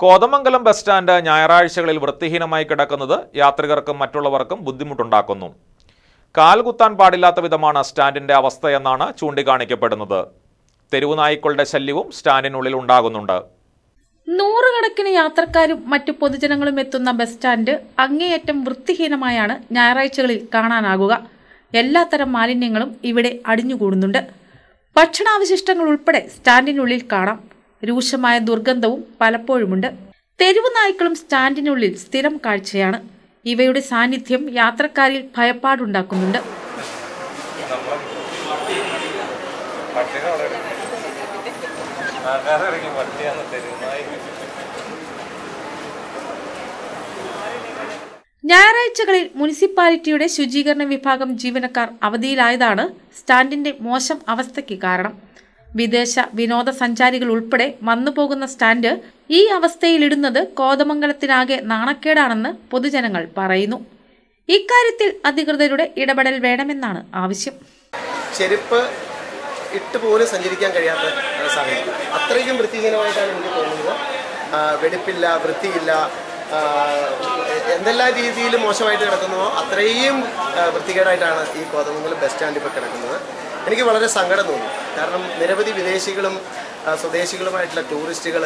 Kothamangalam bus stand ഞായറാഴ്ചകളിൽ വൃത്തിഹീനമായി കിടക്കുന്നത് യാത്രികർക്കും മറ്റുള്ളവർക്കും ബുദ്ധിമുട്ടുണ്ടാക്കുന്നു. കാൽകുത്താൻ പാടില്ലാത്ത വിധമാണ് സ്റ്റാൻഡിന്റെ അവസ്ഥയെന്നാണ് ചൂണ്ടിക്കാണിക്കപ്പെടുന്നത്. തെരുവു നായ്ക്കളുടെ ശല്യവും സ്റ്റാൻഡിനുള്ളിൽ ഉണ്ടാകുന്നുണ്ട്. നൂറുകണക്കിന് യാത്രക്കാരും മറ്റു പൊതുജനങ്ങളും എത്തുന്ന ബസ് സ്റ്റാൻഡ് അങ്ങേയറ്റം വൃത്തിഹീനമായാണ് ഞായറാഴ്ചകളിൽ കാണാനാകുക. എല്ലാത്തരം മാലിന്യങ്ങളും ഇവിടെ അടിഞ്ഞുകൂടുന്നുണ്ട്. ഭക്ഷണാവശിഷ്ടങ്ങൾ ഉൾപ്പെടെ സ്റ്റാൻഡിനുള്ളിൽ കാണാം. രൂക്ഷമായ ദുർഗന്ധവും പലപ്പോഴുമുണ്ട്. തെരുവു നായ്ക്കളും സ്റ്റാൻഡിനുള്ളിൽ സ്ഥിരം കാഴ്ചയാണ്. ഇവയുടെ സാന്നിധ്യം യാത്രക്കാരിൽ ഭയപ്പാടുണ്ടാക്കുന്നുണ്ട്. ഞായറാഴ്ചകളിൽ മുനിസിപ്പാലിറ്റിയുടെ ശുചീകരണ വിഭാഗം ജീവനക്കാർ അവധിയിലായതാണ് സ്റ്റാൻഡിന്റെ മോശം അവസ്ഥയ്ക്ക് കാരണം. വിദേശ വിനോദസഞ്ചാരികൾ ഉൾപ്പെടെ വന്നുപോകുന്ന സ്റ്റാൻഡ് ഈ അവസ്ഥയിലിടുന്നത് കോതമംഗലത്തിനാകെ നാണക്കേടാണെന്ന് പൊതുജനങ്ങൾ പറയുന്നു. ഇക്കാര്യത്തിൽ അധികൃതരുടെ ഇടപെടൽ വേണമെന്നാണ് ആവശ്യം. ചെരുപ്പ് ഇട്ട് പോലും സഞ്ചരിക്കാൻ കഴിയാത്ത സാഹചര്യം. അത്രയ്ക്കും വൃത്തിഹീനമായിട്ടാണ് എനിക്ക് തോന്നുന്നത്. വെടിപ്പില്ല വൃത്തിയില്ല എന്തെല്ലാ രീതിയിൽ മോശമായിട്ട് കിടക്കുന്നുവോ അത്രയും വൃത്തികേടായിട്ടാണ് ഈ കോതമംഗലം ബസ് സ്റ്റാൻഡ് കിടക്കുന്നത്. എനിക്ക് വളരെ സങ്കടം തോന്നി. കാരണം നിരവധി വിദേശികളും സ്വദേശികളുമായിട്ടുള്ള ടൂറിസ്റ്റുകൾ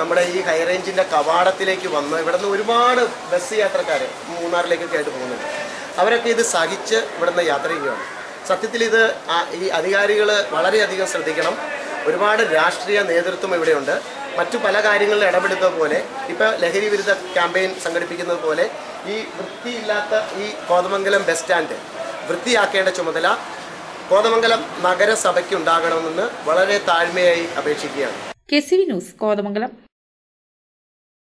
നമ്മുടെ ഈ ഹൈ റേഞ്ചിന്റെ കവാടത്തിലേക്ക് വന്ന് ഇവിടുന്ന് ഒരുപാട് ബസ് യാത്രക്കാർ മൂന്നാറിലേക്കൊക്കെ ആയിട്ട് പോകുന്നുണ്ട്. അവരൊക്കെ ഇത് സഹിച്ച് ഇവിടുന്ന് യാത്ര ചെയ്യുകയാണ്. സത്യത്തിൽ ഇത് ഈ അധികാരികൾ വളരെയധികം ശ്രദ്ധിക്കണം. ഒരുപാട് രാഷ്ട്രീയ നേതൃത്വം ഇവിടെയുണ്ട്. മറ്റു പല കാര്യങ്ങളിൽ ഇടപെടുന്നത് പോലെ ഇപ്പോൾ ലഹരി വിരുദ്ധ ക്യാമ്പയിൻ സംഘടിപ്പിക്കുന്നത് പോലെ ഈ വൃത്തിയില്ലാത്ത ഈ കോതമംഗലം ബസ് സ്റ്റാൻഡ് വൃത്തിയാക്കേണ്ട ചുമതല കോതമംഗലം നഗരസഭയ്ക്ക് ഉണ്ടാകണമെന്ന് വളരെ താഴ്മയായി അപേക്ഷിക്കുകയാണ്. K C V news Kothamangalam.